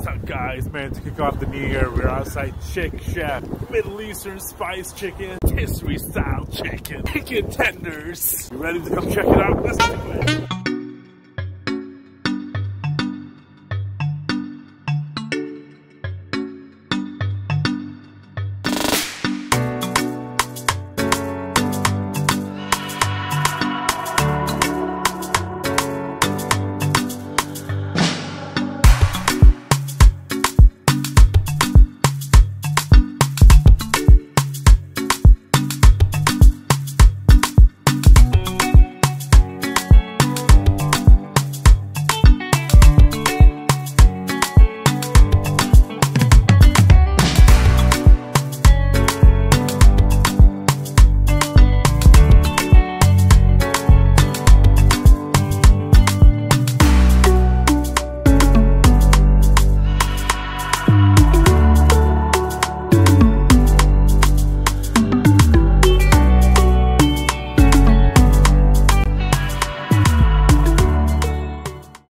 What's up, guys? Man, to kick off the new year, we're outside Chick Chef, Middle Eastern spice chicken, rotisserie-style chicken, chicken tenders. You ready to come check it out? Let's do it.